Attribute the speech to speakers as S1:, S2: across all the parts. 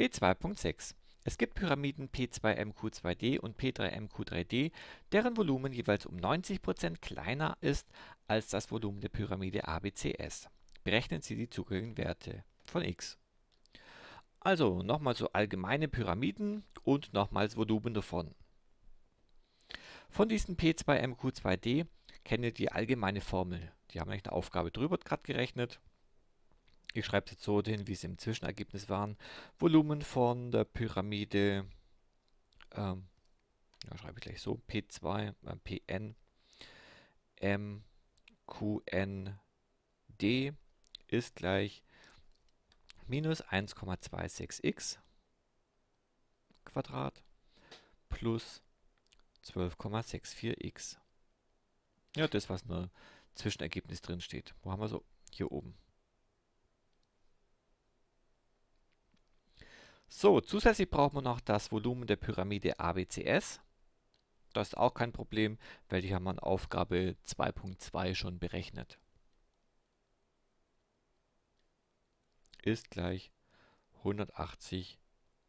S1: B2.6 Es gibt Pyramiden P2MQ2D und P3MQ3D, deren Volumen jeweils um 90% kleiner ist als das Volumen der Pyramide ABCS. Berechnen Sie die zugehörigen Werte von x. Also nochmal so allgemeine Pyramiden und nochmals Volumen davon. Von diesen P2MQ2D kennen wir die allgemeine Formel. Die haben eigentlich eine Aufgabe drüber gerade gerechnet. Ich schreibe es jetzt so hin, wie es im Zwischenergebnis waren. Volumen von der Pyramide, ähm, ja, schreibe ich gleich so, P2, äh, PN, M, QN, D ist gleich minus 1,26x Quadrat plus 12,64x. Ja, das, was nur Zwischenergebnis drin steht. Wo haben wir so? Hier oben. So, zusätzlich brauchen wir noch das Volumen der Pyramide ABCS. Das ist auch kein Problem, weil die haben wir in Aufgabe 2.2 schon berechnet. Ist gleich 180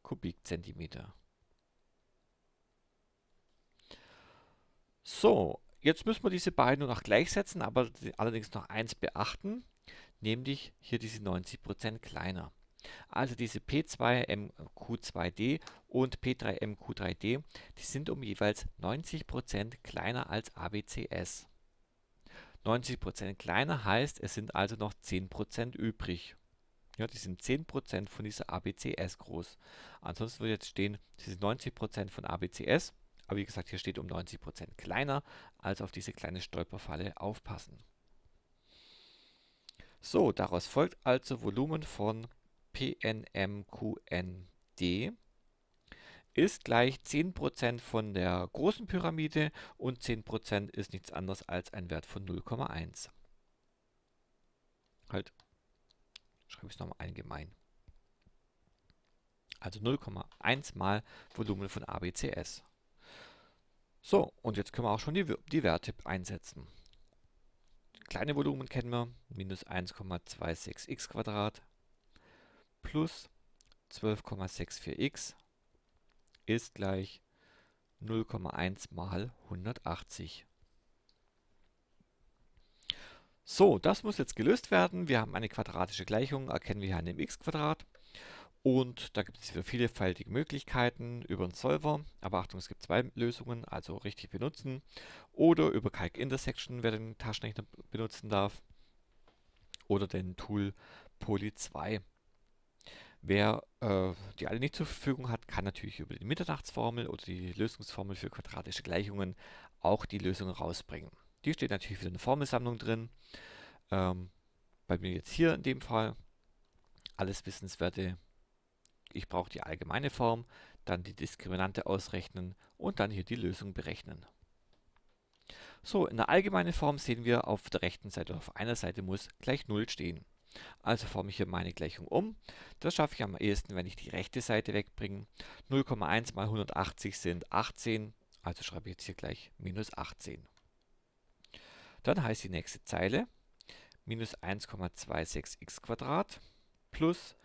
S1: Kubikzentimeter. So, jetzt müssen wir diese beiden nur noch gleichsetzen, aber allerdings noch eins beachten, nämlich hier diese 90% kleiner. Also diese P2MQ2D und P3MQ3D, die sind um jeweils 90% kleiner als ABCS. 90% kleiner heißt, es sind also noch 10% übrig. Ja, die sind 10% von dieser ABCS groß. Ansonsten würde jetzt stehen, sie sind 90% von ABCS. Aber wie gesagt, hier steht um 90% kleiner. Also auf diese kleine Stolperfalle aufpassen. So, daraus folgt also Volumen von PNMQND ist gleich 10% von der großen Pyramide und 10% ist nichts anderes als ein Wert von 0,1. Halt, schreibe ich es nochmal allgemein. Also 0,1 mal Volumen von ABCS. So, und jetzt können wir auch schon die, die Werte einsetzen. Kleine Volumen kennen wir, minus 1,26x Quadrat plus 12,64x ist gleich 0,1 mal 180. So, das muss jetzt gelöst werden. Wir haben eine quadratische Gleichung, erkennen wir hier an dem x-Quadrat. Und da gibt es wieder vielfältige Möglichkeiten über den Solver. Aber Achtung, es gibt zwei Lösungen, also richtig benutzen. Oder über Calc Intersection, wer den Taschenrechner benutzen darf. Oder den Tool Poly 2. Wer äh, die alle nicht zur Verfügung hat, kann natürlich über die Mitternachtsformel oder die Lösungsformel für quadratische Gleichungen auch die Lösung rausbringen. Die steht natürlich wieder in der Formelsammlung drin. Ähm, bei mir jetzt hier in dem Fall alles Wissenswerte. Ich brauche die allgemeine Form, dann die Diskriminante ausrechnen und dann hier die Lösung berechnen. So, in der allgemeinen Form sehen wir auf der rechten Seite, auf einer Seite muss gleich 0 stehen. Also forme ich hier meine Gleichung um. Das schaffe ich am ehesten, wenn ich die rechte Seite wegbringe. 0,1 mal 180 sind 18, also schreibe ich jetzt hier gleich minus 18. Dann heißt die nächste Zeile minus 1,26x plus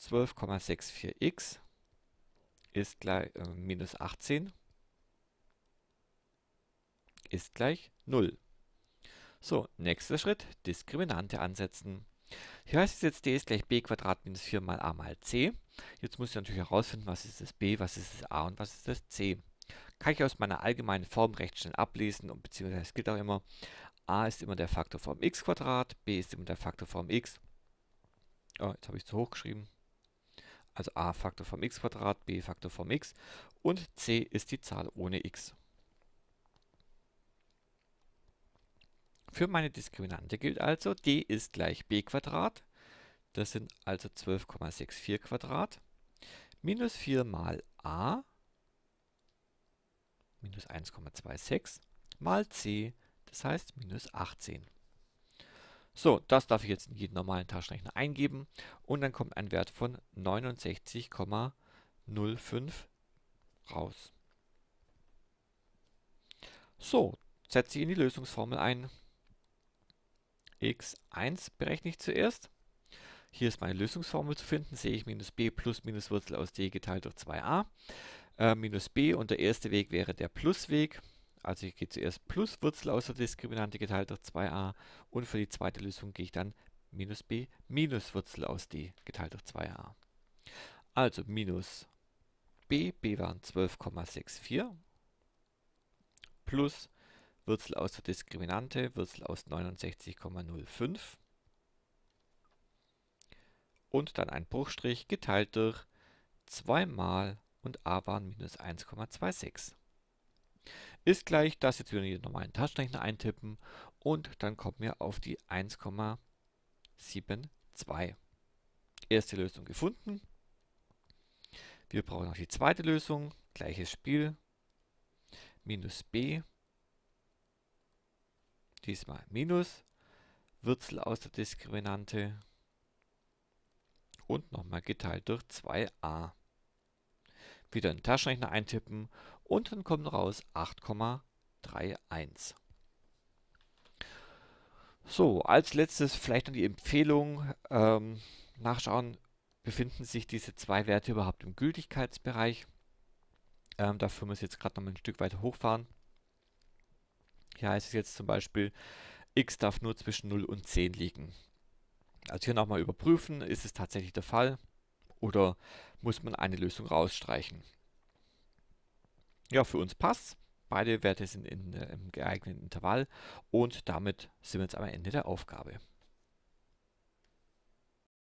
S1: 12,64x ist gleich äh, minus 18 ist gleich 0. So, nächster Schritt, Diskriminante ansetzen. Hier heißt es jetzt d ist gleich b minus 4 mal a mal c. Jetzt muss ich natürlich herausfinden, was ist das b, was ist das a und was ist das c. Kann ich aus meiner allgemeinen Form recht schnell ablesen und beziehungsweise es gilt auch immer, a ist immer der Faktor vom x Quadrat, b ist immer der Faktor vom x. Oh, jetzt habe ich zu hoch geschrieben. Also a Faktor vom x Quadrat, b Faktor vom x und c ist die Zahl ohne x. Für meine Diskriminante gilt also, d ist gleich b Quadrat, das sind also 12,64 Quadrat, minus 4 mal a, minus 1,26, mal c, das heißt minus 18. So, das darf ich jetzt in jeden normalen Taschenrechner eingeben. Und dann kommt ein Wert von 69,05 raus. So, setze ich in die Lösungsformel ein x1 berechne ich zuerst. Hier ist meine Lösungsformel zu finden, sehe ich minus b plus minus Wurzel aus d geteilt durch 2a. Äh, minus b und der erste Weg wäre der Plusweg. Also ich gehe zuerst plus Wurzel aus der Diskriminante geteilt durch 2a und für die zweite Lösung gehe ich dann minus b minus Wurzel aus d geteilt durch 2a. Also minus b, b waren 12,64 plus Wurzel aus der Diskriminante, Wurzel aus 69,05 und dann ein Bruchstrich geteilt durch 2 mal und a waren minus 1,26. Ist gleich das jetzt wieder in den normalen Taschenrechner eintippen und dann kommen wir auf die 1,72. Erste Lösung gefunden. Wir brauchen noch die zweite Lösung, gleiches Spiel, minus b, diesmal minus, Wurzel aus der Diskriminante und nochmal geteilt durch 2a. Wieder in den Taschenrechner eintippen und dann kommt raus 8,31. So, als letztes vielleicht noch die Empfehlung, ähm, nachschauen, befinden sich diese zwei Werte überhaupt im Gültigkeitsbereich. Ähm, dafür muss ich jetzt gerade noch mal ein Stück weiter hochfahren. Hier heißt es jetzt zum Beispiel, x darf nur zwischen 0 und 10 liegen. Also hier nochmal überprüfen, ist es tatsächlich der Fall oder muss man eine Lösung rausstreichen. Ja, für uns passt. Beide Werte sind in, äh, im geeigneten Intervall und damit sind wir jetzt am Ende der Aufgabe.